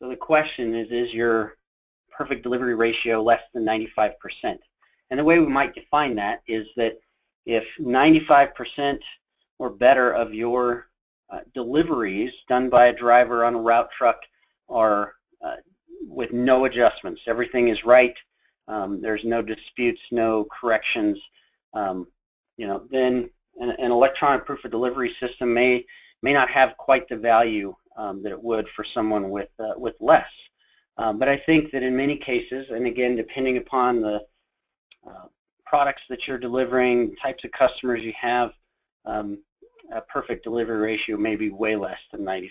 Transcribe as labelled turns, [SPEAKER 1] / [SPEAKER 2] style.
[SPEAKER 1] So the question is, is your perfect delivery ratio less than 95%? And the way we might define that is that if 95% or better of your uh, deliveries done by a driver on a route truck are uh, with no adjustments, everything is right, um, there's no disputes, no corrections, um, you know, then an, an, electronic proof of delivery system may may not have quite the value um, that it would for someone with uh, with less. Um, but I think that in many cases, and again, depending upon the uh, products that you're delivering, types of customers you have, um, a perfect delivery ratio may be way less than 95%.